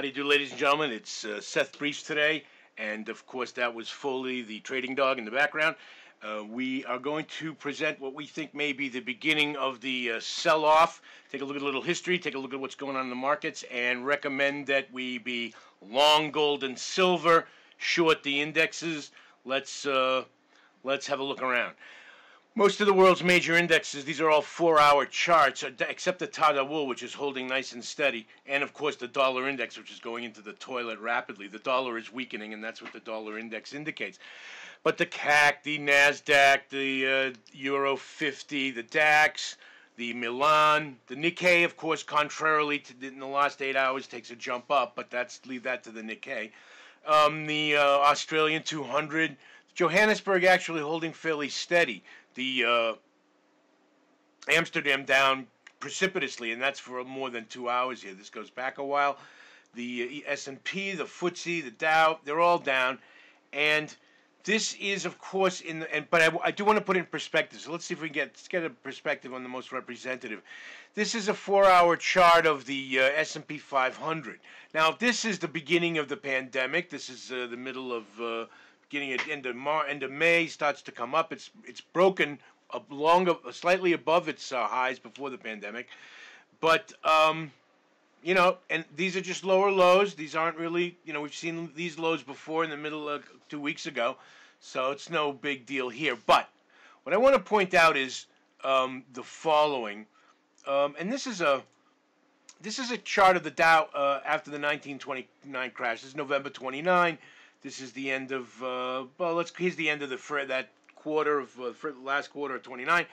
How do you do, ladies and gentlemen? It's uh, Seth Briefs today, and of course, that was Foley, the trading dog, in the background. Uh, we are going to present what we think may be the beginning of the uh, sell off. Take a look at a little history, take a look at what's going on in the markets, and recommend that we be long gold and silver, short the indexes. Let's, uh, let's have a look around. Most of the world's major indexes, these are all four-hour charts, uh, except the Tadawul, which is holding nice and steady, and of course the dollar index, which is going into the toilet rapidly. The dollar is weakening, and that's what the dollar index indicates. But the CAC, the Nasdaq, the uh, Euro 50, the DAX, the Milan, the Nikkei, of course, contrarily to in the last eight hours, takes a jump up, but that's leave that to the Nikkei. Um, the uh, Australian 200, Johannesburg actually holding fairly steady the uh, Amsterdam down precipitously, and that's for more than two hours here. This goes back a while. The uh, S&P, the FTSE, the Dow, they're all down, and this is, of course, in the, and but I, I do want to put in perspective. So let's see if we can get let's get a perspective on the most representative. This is a four-hour chart of the uh, S&P 500. Now, if this is the beginning of the pandemic, this is uh, the middle of uh, getting end of Mar- May starts to come up. It's it's broken a longer, slightly above its uh, highs before the pandemic, but um, you know, and these are just lower lows. These aren't really, you know, we've seen these lows before in the middle of two weeks ago, so it's no big deal here. But what I want to point out is um, the following, um, and this is a this is a chart of the Dow uh, after the 1929 crash. This is November 29. This is the end of uh, well, let's here's the end of the that quarter of uh, last quarter of 29.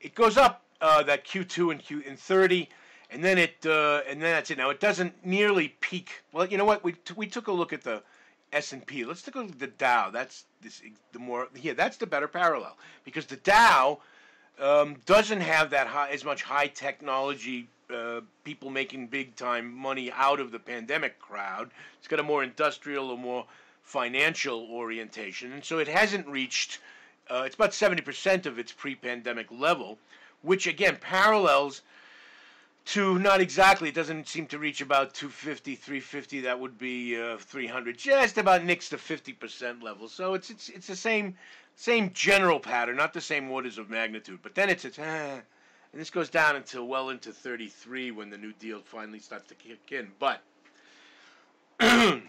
It goes up uh, that Q2 and Q in 30, and then it uh, and then that's it. Now it doesn't nearly peak. Well, you know what? We we took a look at the S and P. Let's take a look at the Dow. That's this the more here. That's the better parallel because the Dow um, doesn't have that high as much high technology. Uh, people making big time money out of the pandemic crowd. It's got a more industrial or more financial orientation, and so it hasn't reached. Uh, it's about 70% of its pre-pandemic level, which again parallels to not exactly. It doesn't seem to reach about 250, 350. That would be uh, 300, just about next to 50% level. So it's it's it's the same same general pattern, not the same orders of magnitude. But then it's it's. Ah, and this goes down until well into 33 when the New Deal finally starts to kick in. But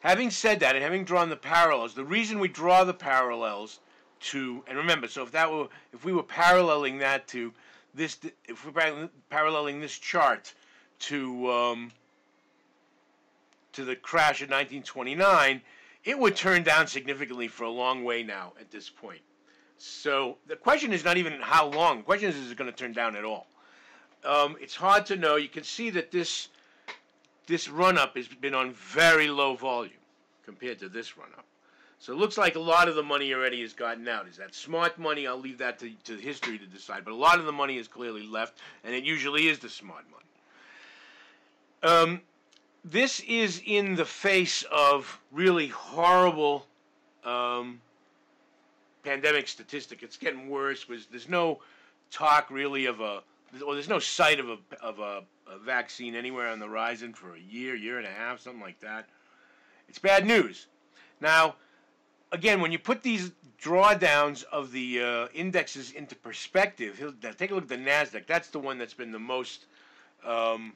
Having said that, and having drawn the parallels, the reason we draw the parallels to, and remember, so if that were, if we were paralleling that to this, if we're paralleling this chart to um, to the crash of 1929, it would turn down significantly for a long way now at this point. So the question is not even how long. The question is, is it going to turn down at all? Um, it's hard to know. You can see that this this run up has been on very low volume compared to this run up. So it looks like a lot of the money already has gotten out. Is that smart money? I'll leave that to, to history to decide. But a lot of the money is clearly left, and it usually is the smart money. Um, this is in the face of really horrible um, pandemic statistic. It's getting worse. There's no talk really of a, or there's no sight of a of a a vaccine anywhere on the horizon for a year, year and a half, something like that. It's bad news. Now, again, when you put these drawdowns of the uh, indexes into perspective, take a look at the Nasdaq. That's the one that's been the most. Um,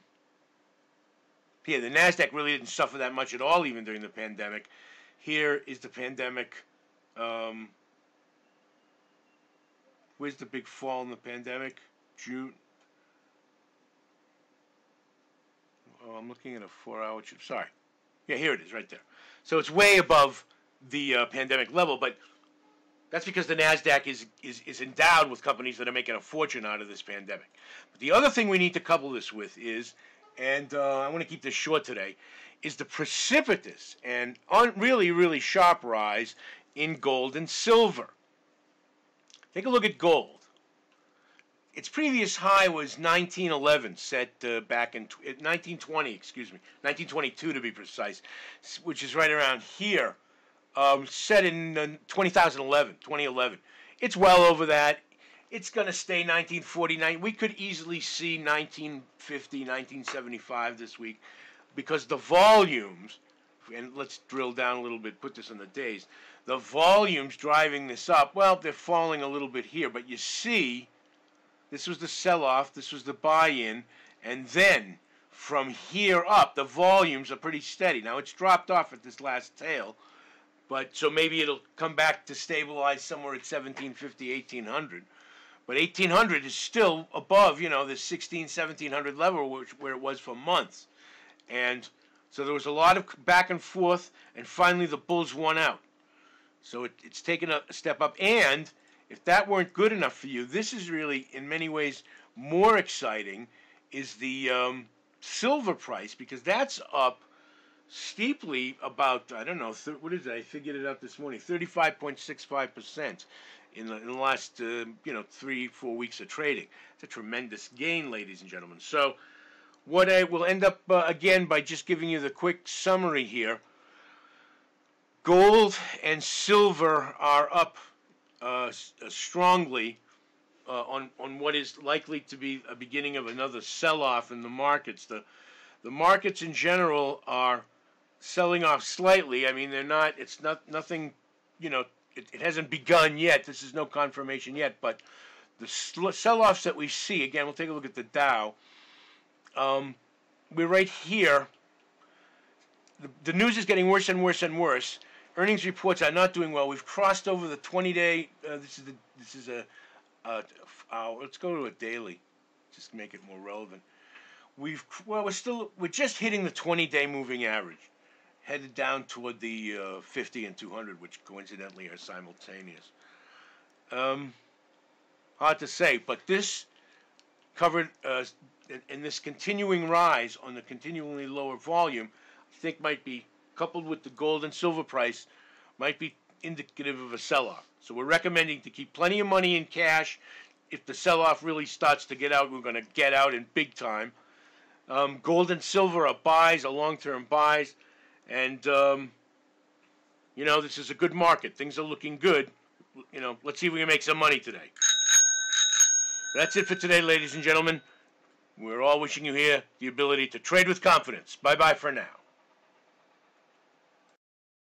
yeah, the Nasdaq really didn't suffer that much at all, even during the pandemic. Here is the pandemic. Um, where's the big fall in the pandemic? June. Oh, I'm looking at a four-hour. Chart. Sorry. Yeah, here it is, right there. So it's way above the uh, pandemic level, but that's because the Nasdaq is, is is endowed with companies that are making a fortune out of this pandemic. But the other thing we need to couple this with is, and uh, I want to keep this short today, is the precipitous and really really sharp rise in gold and silver. Take a look at gold. Its previous high was 1911, set uh, back in 1920, excuse me, 1922 to be precise, which is right around here, um, set in uh, 2011, 2011. It's well over that. It's going to stay 1949. We could easily see 1950, 1975 this week. because the volumes, and let's drill down a little bit, put this in the days. The volumes driving this up, well, they're falling a little bit here, but you see, this was the sell-off, this was the buy-in, and then from here up, the volumes are pretty steady. Now it's dropped off at this last tail, but so maybe it'll come back to stabilize somewhere at 1750, 1800. But 1800 is still above, you know, the 16, 1700 level which, where it was for months. And so there was a lot of back and forth, and finally the Bulls won out. So it, it's taken a step up. And if that weren't good enough for you, this is really, in many ways, more exciting is the um, silver price because that's up steeply about, I don't know, th- what is it? I figured it out this morning 35.65% in the, in the last, uh, you know, three, four weeks of trading. It's a tremendous gain, ladies and gentlemen. So, what I will end up uh, again by just giving you the quick summary here. Gold and silver are up uh, uh, strongly uh, on on what is likely to be a beginning of another sell-off in the markets. The the markets in general are selling off slightly. I mean, they're not. It's not nothing. You know, it, it hasn't begun yet. This is no confirmation yet, but the sell-offs that we see again. We'll take a look at the Dow. Um, we're right here. The, the news is getting worse and worse and worse. Earnings reports are not doing well. We've crossed over the 20-day. Uh, this is the, this is a. Uh, uh, let's go to a daily, just to make it more relevant. We've well, we're still we're just hitting the 20-day moving average, headed down toward the uh, 50 and 200, which coincidentally are simultaneous. Um, hard to say, but this covered uh, and, this continuing rise on the continually lower volume, I think might be coupled with the gold and silver price, might be indicative of a sell-off. So we're recommending to keep plenty of money in cash. If the sell-off really starts to get out, we're going to get out in big time. Um, gold and silver are buys, are long-term buys, and um, you know this is a good market. Things are looking good. You know, let's see if we can make some money today. That's it for today, ladies and gentlemen. We're all wishing you here the ability to trade with confidence. Bye bye for now.